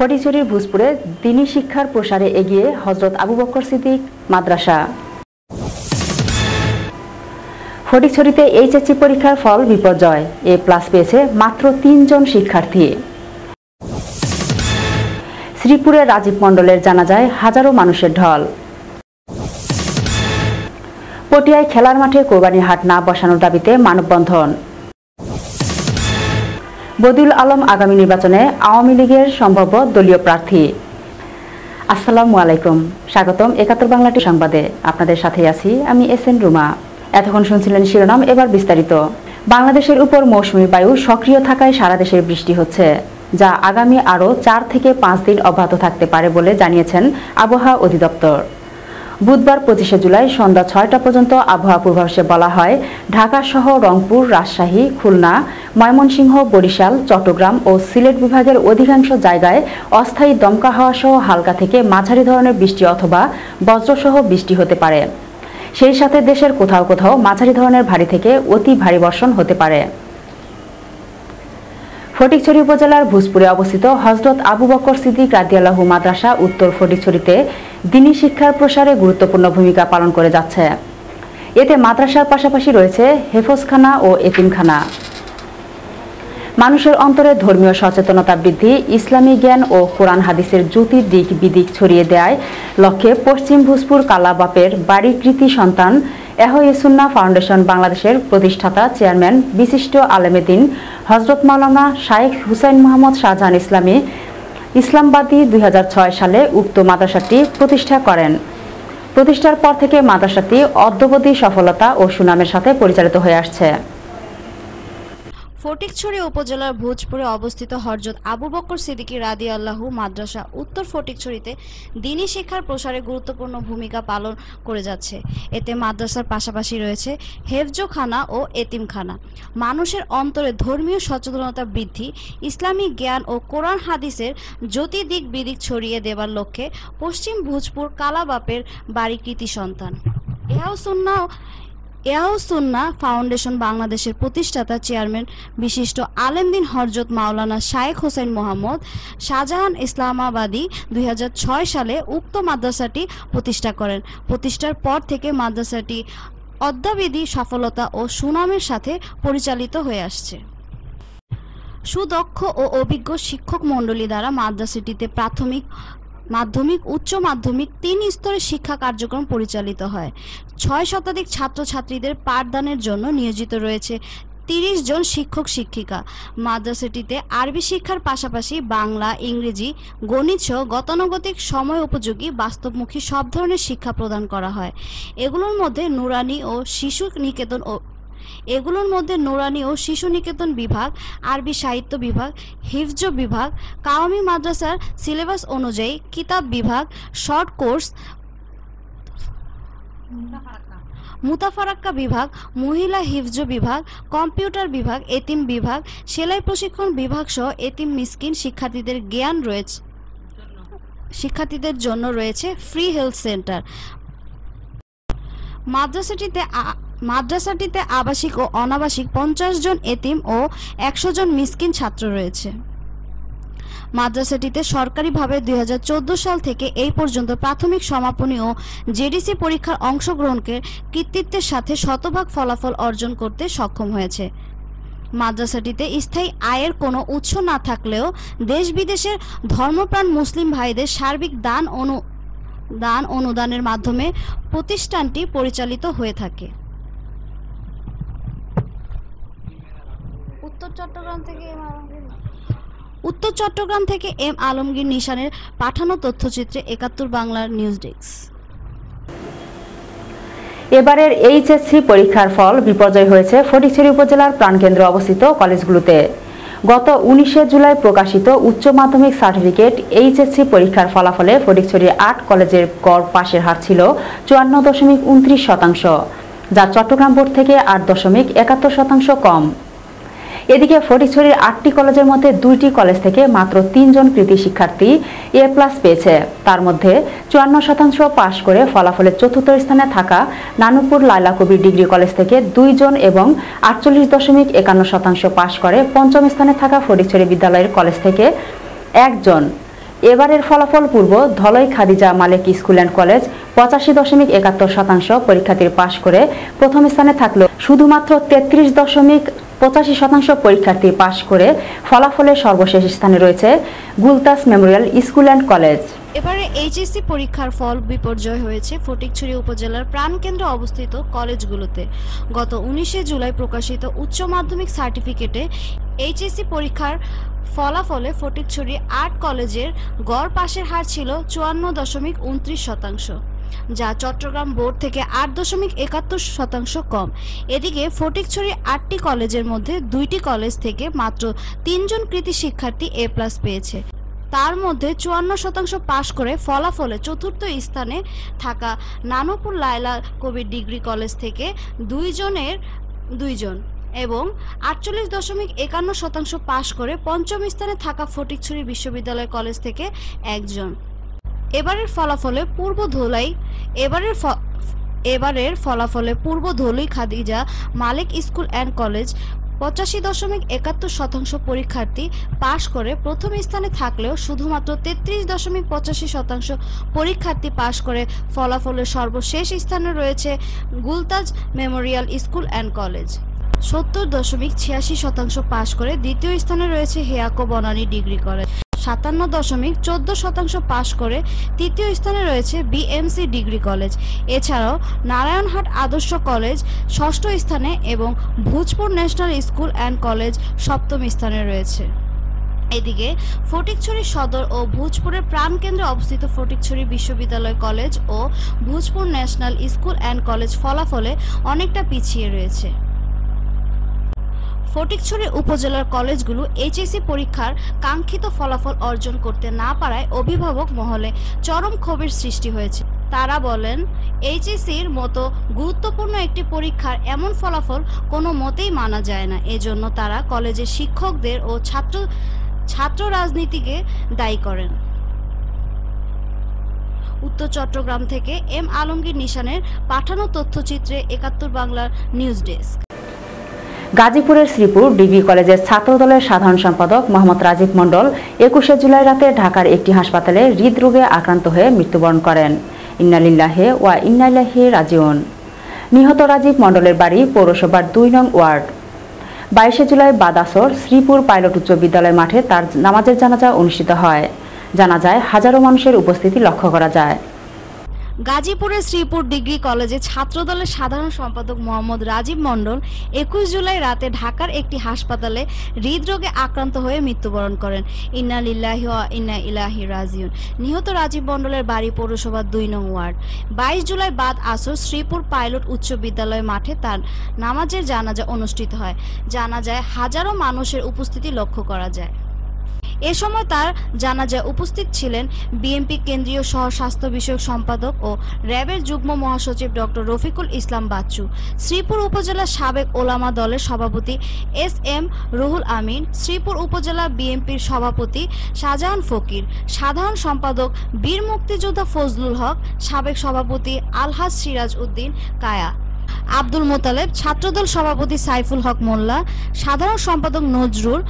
ফটিছড়ির ভূজপুরে দিনী শিক্ষার প্রসারে এগিয়ে হজরত আবু বকর সিদ্দিক মাদ্রাসা। ফটিকছড়িতে এইচএসসি পরীক্ষার ফল বিপর্যয়। এ প্লাস পেয়েছে মাত্র তিনজন শিক্ষার্থী। শ্রীপুরের রাজীব মণ্ডলের জানা যায় হাজারো মানুষের ঢল। পটিয়ায় খেলার মাঠে কোরবানি হাট না বসানোর দাবিতে মানববন্ধন। বদিউল আলম আগামী নির্বাচনে আওয়ামী লীগের সম্ভাব্য দলীয় প্রার্থী। আসসালামু আলাইকুম। স্বাগতম একাত্তর বাংলাটি সংবাদে। আপনাদের সাথে আছি আমি এস এন রুমা। এতক্ষণ শুনছিলেন শিরোনাম, এবার বিস্তারিত। বাংলাদেশের উপর মৌসুমী বায়ু সক্রিয় থাকায় সারা দেশের বৃষ্টি হচ্ছে, যা আগামী আরও চার থেকে পাঁচ দিন অব্যাহত থাকতে পারে বলে জানিয়েছেন আবহাওয়া অধিদপ্তর। বুধবার পঁচিশে জুলাই সন্ধ্যা ছয়টা পর্যন্ত আবহাওয়া পূর্বাভাসে বলা হয়, ঢাকা সহ রংপুর, রাজশাহী, খুলনা, ময়মনসিংহ, বরিশাল, চট্টগ্রাম ও সিলেট বিভাগের অধিকাংশ জায়গায় অস্থায়ী দমকা হাওয়া সহ হালকা থেকে মাঝারি ধরনের বৃষ্টি অথবা বজ্রসহ বৃষ্টি হতে পারে। সেই সাথে দেশের কোথাও কোথাও মাঝারি ধরনের ভারী থেকে অতি ভারী বর্ষণ হতে পারে। ফটিকছড়ি উপজেলার ভূজপুরে অবস্থিত হজরত আবু বকর সিদ্দিক রাদিয়াল্লাহু মাদ্রাসা উত্তর ফটিকছড়িতে দিনী শিক্ষার প্রসারে গুরুত্বপূর্ণ ভূমিকা পালন করে যাচ্ছে। এতে মাদ্রাসার পাশাপাশি রয়েছে হেফজখানা ও এতিমখানা। মানুষের অন্তরে ধর্মীয় সচেতনতা বৃদ্ধি, ইসলামী জ্ঞান ও কোরআন হাদিসের জ্যোতির দিক বিদিক ছড়িয়ে দেয় লক্ষ্যে পশ্চিম ভূজপুর কালাবাপের বাড়ির কৃতি সন্তান এহইসুন্না ফাউন্ডেশন বাংলাদেশের প্রতিষ্ঠাতা চেয়ারম্যান বিশিষ্ট আলেমেদিন হজরত মাওলানা শাইখ হুসাইন মোহাম্মদ শাহজাহান ইসলামী ইসলামবাদী দুই হাজার ছয় সালে উক্ত মাদ্রাসাটি প্রতিষ্ঠা করেন। প্রতিষ্ঠার পর থেকে মাদ্রাসাটি অদ্যবধি সফলতা ও সুনামের সাথে পরিচালিত হয়ে আসছে। ফটিকছড়ি উপজেলার ভোজপুরে অবস্থিত হরজত আবু বকর সিদ্দিকী রাদি আল্লাহু মাদ্রাসা উত্তর ফটিকছড়িতে দিনী শিক্ষার প্রসারে গুরুত্বপূর্ণ ভূমিকা পালন করে যাচ্ছে। এতে মাদ্রাসার পাশাপাশি রয়েছে হেফজোখানা ও এতিমখানা। মানুষের অন্তরে ধর্মীয় সচেতনতা বৃদ্ধি, ইসলামী জ্ঞান ও কোরআন হাদিসের জ্যোতি দিক বিদিক ছড়িয়ে দেবার লক্ষ্যে পশ্চিম ভোজপুর কালাবাপের বাড়ি কৃতি সন্তান। এহাও সুন্নাও এয়াউসুন্না ফাউন্ডেশন বাংলাদেশের প্রতিষ্ঠাতা চেয়ারম্যান বিশিষ্ট আলেমদিন হরজত মাওলানা শায়েখ হোসেন মোহাম্মদ শাহজাহান ইসলামাবাদী দুই হাজার ছয় সালে উক্ত মাদ্রাসাটি প্রতিষ্ঠা করেন। প্রতিষ্ঠার পর থেকে মাদ্রাসাটি অদ্যাবিধি সফলতা ও সুনামের সাথে পরিচালিত হয়ে আসছে। সুদক্ষ ও অভিজ্ঞ শিক্ষক মণ্ডলী দ্বারা মাদ্রাসাটিতে প্রাথমিক মাধ্যমিক, উচ্চ মাধ্যমিক, তিন স্তরের শিক্ষা কার্যক্রম পরিচালিত হয়। ছয় শতাধিক ছাত্রছাত্রীদের পাঠদানের জন্য নিয়োজিত রয়েছে তিরিশ জন শিক্ষক, শিক্ষিকা। মাদ্রাসাটিতে আরবি শিক্ষার পাশাপাশি বাংলা, ইংরেজি, গণিত সহ গতানুগতিক সময় উপযোগী বাস্তবমুখী সব ধরনের শিক্ষা প্রদান করা হয়। এগুলোর মধ্যে নুরানি ও শিশু নিকেতন ও এগুলোর মধ্যে নোরানি ও শিশু নিকেতন বিভাগ, আরবি সাহিত্য বিভাগ, হিফজ বিভাগ, কাওয়ামি মাদ্রাসার সিলেবাস অনুযায়ী কিতাব বিভাগ, শর্ট কোর্স, মুতাফারাক্কা বিভাগ, মহিলা হিফজ বিভাগ, কম্পিউটার বিভাগ, এতিম বিভাগ, সেলাই প্রশিক্ষণ বিভাগ সহ এতিম মিসকিন শিক্ষার্থীদের জ্ঞান রয়েছে। শিক্ষার্থীদের জন্য রয়েছে ফ্রি হেলথ সেন্টার মাদ্রাসাটিতে মাদ্রাসাটিতে আবাসিক ও অনাবাসিক পঞ্চাশ জন এতিম ও একশো জন মিসকিন ছাত্র রয়েছে। মাদ্রাসাটিতে সরকারিভাবে দু হাজার চোদ্দ সাল থেকে এই পর্যন্ত প্রাথমিক সমাপনী ও জেডিসি পরীক্ষার অংশগ্রহণকে কৃতিত্বের সাথে শতভাগ ফলাফল অর্জন করতে সক্ষম হয়েছে। মাদ্রাসাটিতে স্থায়ী আয়ের কোনো উৎস না থাকলেও দেশ বিদেশের ধর্মপ্রাণ মুসলিম ভাইদের সার্বিক দান অনু, দান অনুদানের মাধ্যমে প্রতিষ্ঠানটি পরিচালিত হয়ে থাকে। উত্তর চট্টগ্রাম থেকে এম আলমগীর উত্তর চট্টগ্রাম থেকে এম আলমগীর নিশানের পাঠানো তথ্যচিত্রে একাত্তর বাংলার নিউজ ডেস্ক। এবারের এইচএসসি পরীক্ষার ফল বিপর্যয় হয়েছে ফটিকছড়ি উপজেলার প্রাণকেন্দ্র অবস্থিত কলেজগুলোতে। গত উনিশে জুলাই প্রকাশিত উচ্চ মাধ্যমিক সার্টিফিকেট এইচএসসি পরীক্ষার ফলাফলে ফটিকছড়ি আট কলেজের গড় পাশের হার ছিল চুয়ান্ন দশমিক উনত্রিশ শতাংশ যা চট্টগ্রাম বোর্ড থেকে আট দশমিক একাত্তর শতাংশ কম। এদিকে ফটিকছড়ির আটটি কলেজের মধ্যে দুইটি কলেজ থেকে মাত্র তিনজন কৃতি শিক্ষার্থী এ প্লাস পেয়েছে। তার মধ্যে চুয়ান্ন শতাংশ পাশ করে ফলাফলে চতুর্থ স্থানে থাকা নানুপুর লাইলা কবির ডিগ্রি কলেজ থেকে দুইজন এবং আটচল্লিশ দশমিক একান্ন শতাংশ পাশ করে পঞ্চম স্থানে থাকা ফটিকছড়ি বিদ্যালয়ের কলেজ থেকে একজন। এবারের ফলাফল পূর্ব Dhalai Khadija Malik school and college পঁচাশি দশমিক একাত্তর শতাংশ পরীক্ষার্থীর পাশ করে প্রথম স্থানে থাকলেও শুধুমাত্র তেত্রিশ দশমিক পঁচাশি শতাংশ পরীক্ষার্থী পাশ করে ফলাফলের সর্বশেষ স্থানে রয়েছে Gultas memorial school and college. এবারে এইচএসসি পরীক্ষার ফল বিপর্যয় হয়েছে ফটিকছড়ি উপজেলার প্রাণকেন্দ্রে অবস্থিত কলেজগুলোতে। গত উনিশে জুলাই প্রকাশিত উচ্চ মাধ্যমিক সার্টিফিকেটে এইচএসসি পরীক্ষার ফলাফলে ফটিকছড়ি আর্ট কলেজের গড় পাশের হার ছিল চুয়ান্ন দশমিক উনত্রিশ শতাংশ। যা চট্টগ্রাম বোর্ড থেকে আট দশমিক একাত্তর শতাংশ কম। এদিকে ফটিকছড়ি আটটি কলেজের মধ্যে দুইটি কলেজ থেকে মাত্র তিনজন কৃতি শিক্ষার্থী এ প্লাস পেয়েছে। তার মধ্যে চুয়ান্ন শতাংশ পাশ করে ফলাফলে চতুর্থ স্থানে থাকা নানপুর লায়লা কবির ডিগ্রি কলেজ থেকে দুইজনের দুইজন এবং আটচল্লিশ দশমিক একান্ন শতাংশ পাশ করে পঞ্চম স্থানে থাকা ফটিকছড়ি বিশ্ববিদ্যালয় কলেজ থেকে একজন। এবারের ফলাফলে পূর্ব ধোলাই, এবারের এবারের ফলাফলে পূর্ব Dhouli Khadija Malik school and college পঁচাশি দশমিক একাত্তর শতাংশ পরীক্ষার্থী পাশ করে প্রথম স্থানে থাকলেও শুধুমাত্র তেত্রিশ দশমিক পঁচাশি শতাংশ পরীক্ষার্থী পাশ করে ফলাফলের সর্বশেষ স্থানে রয়েছে Gultaj memorial school and college. সত্তর দশমিক ছিয়াশি শতাংশ পাশ করে দ্বিতীয় স্থানে রয়েছে হেয়াকো বনানী ডিগ্রি কলেজ। সাতান্ন দশমিক চোদ্দ শতাংশ পাশ করে তৃতীয় স্থানে রয়েছে বিএমসি ডিগ্রি কলেজ। এছাড়াও নারায়ণহাট আদর্শ কলেজ ষষ্ঠ স্থানে এবং Bhojpur national school and college সপ্তম স্থানে রয়েছে। এদিকে ফটিকছড়ি সদর ও ভোজপুরের প্রাণকেন্দ্রে অবস্থিত ফটিকছড়ি বিশ্ববিদ্যালয় college O Bhojpur national school and college ফলাফলে অনেকটা পিছিয়ে রয়েছে। ফটিকছড়ি উপজেলার কলেজগুলো এইচএসসি পরীক্ষার কাঙ্ক্ষিত ফলাফল অর্জন করতে না পারায় অভিভাবক মহলে চরম ক্ষোভের সৃষ্টি হয়েছে। তারা বলেন এইচএসসির মতো গুরুত্বপূর্ণ একটি পরীক্ষার এমন ফলাফল কোনো মতেই মানা যায় না। এজন্য তারা কলেজের শিক্ষকদের ও ছাত্র ছাত্র রাজনীতিকে দায়ী করেন। উত্তর চট্টগ্রাম থেকে এম আলমগীর নিশানের পাঠানো তথ্যচিত্রে একাত্তর বাংলার নিউজ ডেস্ক। গাজীপুরের শ্রীপুর ডিগ্রি কলেজের ছাত্রদলের সাধারণ সম্পাদক মোহাম্মদ রাজীব মণ্ডল একুশে জুলাই রাতে ঢাকার একটি হাসপাতালে হৃদরোগে আক্রান্ত হয়ে মৃত্যুবরণ করেন। ইন্নালিল্লাহে ওয়া ইন্নাল্লাহে রাজিউন। নিহত রাজীব মণ্ডলের বাড়ি পৌরসভার দুই নং ওয়ার্ড। বাইশে জুলাই বাদাসর শ্রীপুর পাইলট উচ্চ বিদ্যালয় মাঠে তার নামাজের জানাজা অনুষ্ঠিত হয়। জানা যায়, হাজারো মানুষের উপস্থিতি লক্ষ্য করা যায়। গাজীপুরের শ্রীপুর ডিগ্রি কলেজে ছাত্রদলের সাধারণ সম্পাদক মোহাম্মদ রাজীব মণ্ডল একুশ জুলাই রাতে ঢাকার একটি হাসপাতালে হৃদরোগে আক্রান্ত হয়ে মৃত্যুবরণ করেন। ইন্না লিল্লাহি ইন্না ইলাহি রাজিউন। নিহত রাজীব মণ্ডলের বাড়ি পৌরসভার দুই নং ওয়ার্ড। বাইশ জুলাই বাদ আসর শ্রীপুর পাইলট উচ্চ বিদ্যালয় মাঠে তার নামাজের জানাজা অনুষ্ঠিত হয়। জানা যায় হাজারো মানুষের উপস্থিতি লক্ষ্য করা যায়। এ সময় তার জানাজায় উপস্থিত ছিলেন বিএনপি কেন্দ্রীয় সহ স্বাস্থ্য বিষয়ক সম্পাদক ও র্যাবের যুগ্ম মহাসচিব ডক্টর রফিকুল ইসলাম বাচ্চু, শ্রীপুর উপজেলার সাবেক ওলামা দলের সভাপতি এস এম রুহুল আমিন, শ্রীপুর উপজেলা বিএনপির সভাপতি শাহজাহান ফকির, সাধারণ সম্পাদক বীর মুক্তিযোদ্ধা ফজলুল হক, সাবেক সভাপতি আলহাজ সিরাজ উদ্দিন কায়া, আব্দুল মোতালেব, ছাত্রদল সভাপতি সাইফুল হক মোল্লা, সাধারণ সম্পাদক নজরুল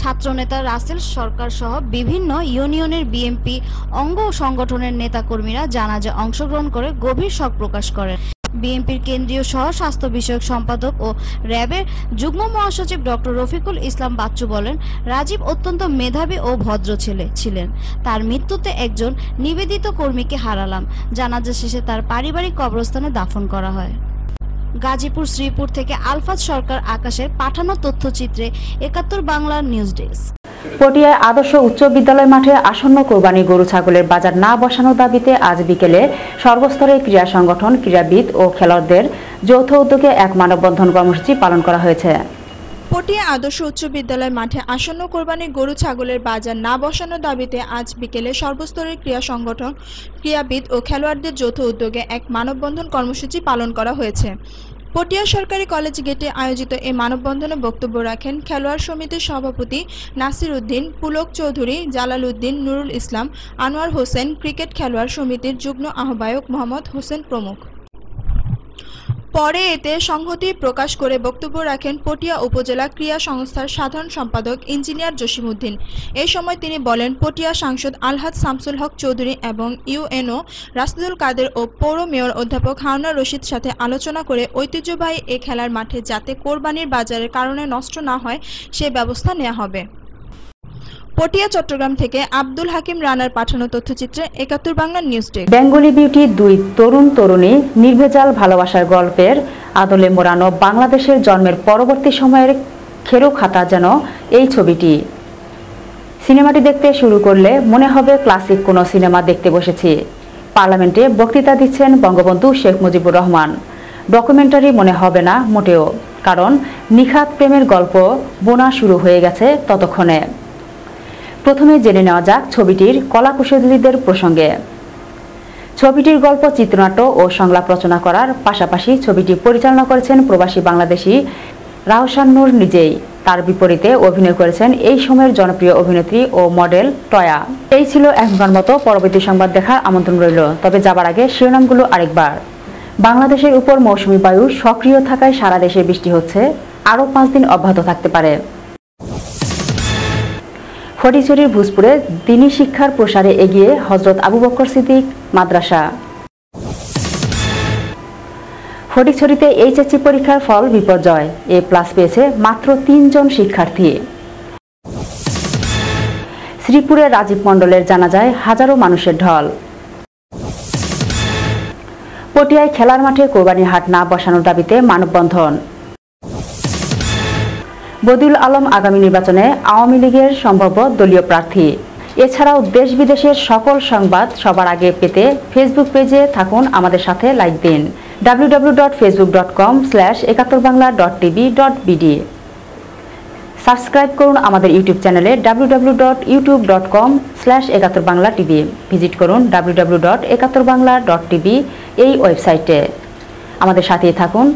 ছাত্রনেতা রাসেল সরকার সহ বিভিন্ন ইউনিয়নের বিএনপি অঙ্গ সংগঠনের নেতাকর্মীরা জানাজা অংশগ্রহণ করে গভীর শোক প্রকাশ করেন। বিএনপির কেন্দ্রীয় সহ স্বাস্থ্য বিষয়ক সম্পাদক ও র্যাবের যুগ্ম মহাসচিব ডক্টর রফিকুল ইসলাম বাচ্চু বলেন, রাজীব অত্যন্ত মেধাবী ও ভদ্র ছেলে ছিলেন। তার মৃত্যুতে একজন নিবেদিত কর্মীকে হারালাম। জানাজা শেষে তার পারিবারিক কবরস্থানে দাফন করা হয়। গাজীপুর, শ্রীপুর থেকে আলফাজ সরকার আকাশের পাঠানো তথ্যচিত্রে একাত্তর বাংলা নিউজ ডেস্ক। পটিয়ায় আদর্শ উচ্চ বিদ্যালয় মাঠে আসন্ন কোরবানি গরু ছাগলের বাজার না বসানোর দাবিতে আজ বিকেলে সর্বস্তরের ক্রীড়া সংগঠন, ক্রীড়াবিদ ও খেলোয়াড়দের যৌথ উদ্যোগে এক মানববন্ধন কর্মসূচি পালন করা হয়েছে। পটিয়া আদর্শ উচ্চ বিদ্যালয় মাঠে আসন্ন কোরবানি গরু ছাগলের বাজার না বসানোর দাবিতে আজ বিকেলে সর্বস্তরের ক্রীড়া সংগঠন, ক্রীড়াবিদ ও খেলোয়াড়দের যৌথ উদ্যোগে এক মানববন্ধন কর্মসূচি পালন করা হয়েছে। পটিয়া সরকারি কলেজ গেটে আয়োজিত এই মানববন্ধনে বক্তব্য রাখেন খেলোয়াড় সমিতির সভাপতি নাসির উদ্দিন, পুলক চৌধুরী, জালাল উদ্দিন, নুরুল ইসলাম, আনোয়ার হোসেন, ক্রিকেট খেলোয়াড় সমিতির যুগ্ম আহ্বায়ক মোহাম্মদ হোসেন প্রমুখ। পরে এতে সংহতি প্রকাশ করে বক্তব্য রাখেন পটিয়া উপজেলা ক্রীড়া সংস্থার সাধারণ সম্পাদক ইঞ্জিনিয়ার জসিমউদ্দিন। এই সময় তিনি বলেন, পটিয়া সাংসদ আলহাদ শামসুল হক চৌধুরী এবং ইউএনও রাসিদুল কাদের ও পৌর মেয়র অধ্যাপক হারুনা রশিদ সাথে আলোচনা করে ঐতিহ্যবাহী এ খেলার মাঠে যাতে কোরবানির বাজারের কারণে নষ্ট না হয়, সে ব্যবস্থা নেওয়া হবে। পটিয়া, চট্টগ্রাম থেকে আব্দুল হাকিম রানার পাঠানো তথ্যচিত্রে Ekattor Bangla news desk. Bengali beauty দুই তরুণ তরুণী নির্ভেজাল ভালোবাসার গল্পের আদলে মোড়ানো বাংলাদেশের জন্মের পরবর্তী সময়ের খেরো খাতা যেন এই ছবিটি। সিনেমাটি দেখতে শুরু করলে মনে হবে ক্লাসিক কোনো সিনেমা দেখতে বসেছি। পার্লামেন্টে বক্তৃতা দিচ্ছেন বঙ্গবন্ধু শেখ মুজিবুর রহমান। ডকুমেন্টারি মনে হবে না মোটেও, কারণ নিখাত প্রেমের গল্প বোনা শুরু হয়ে গেছে ততক্ষণে। প্রথমে জেনে নেওয়া যাক ছবিটির কলা কুশলীদের প্রসঙ্গে। ছবিটির গল্প, চিত্রনাট্য ও সংলাপ রচনা করার পাশাপাশি ছবিটি পরিচালনা করেছেন প্রবাসী বাংলাদেশি রাহসান্নুর নিজেই। তার বিপরীতে অভিনয় করেছেন এই সময়ের জনপ্রিয় অভিনেত্রী ও মডেল টয়া। এই ছিল এখনকার মতো পরবর্তী সংবাদ দেখার আমন্ত্রণ রইল। তবে যাবার আগে শিরোনামগুলো আরেকবার। বাংলাদেশের উপর মৌসুমী বায়ু সক্রিয় থাকায় সারা দেশে বৃষ্টি হচ্ছে। আরও পাঁচ দিন অব্যাহত থাকতে পারে। ফটিছড়ির ভূজপুরে দিনী শিক্ষার প্রসারে এগিয়ে হজরত আবু বকর সিদ্দিক মাদ্রাসা। ফটিকছড়িতে এইচএসসি পরীক্ষার ফল বিপর্যয়। এ প্লাস পেয়েছে মাত্র তিনজন শিক্ষার্থী। শ্রীপুরে রাজীব মণ্ডলের জানাজায় হাজারো মানুষের ঢল। পটিয়ায় খেলার মাঠে কোরবানির হাট না বসানোর দাবিতে মানববন্ধন। বদিউল আলম আগামী নির্বাচনে আওয়ামী লীগের সম্ভাব্য দলীয় প্রার্থী। এছাড়াও দেশ বিদেশের সকল সংবাদ সবার আগে পেতে ফেসবুক পেজে থাকুন আমাদের সাথে লাইক দিন। www.facebook.com slash Ekattor Bangla dot TV dot BD subscribe করুন আমাদের ইউটিউব চ্যানেলে www.youtube.com slash Ekattor Bangla TV visit করুন www.একাত্তর বাংলা ডট টিভি এই ওয়েবসাইটে আমাদের সাথেই থাকুন।